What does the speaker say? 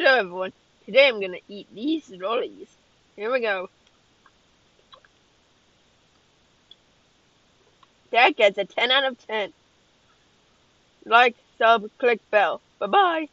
Hello everyone, today I'm gonna eat these lollies. Here we go. That gets a 10 out of 10. Like, sub, click bell. Bye bye.